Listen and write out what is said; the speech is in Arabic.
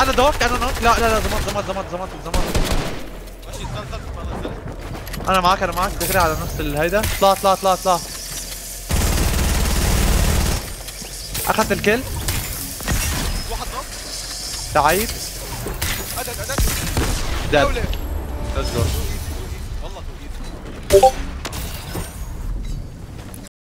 أنا دوك أنا نوك لا لا لا زمان زمان زمان زمان زمان ماشي استنى استنى أنا معاك أنا معاك. دغري على نفس الهيدا. اطلع اطلع اطلع اطلع اخذت الكل واحد نط تعيد ادد ادد دب ليتس جو والله توقيت.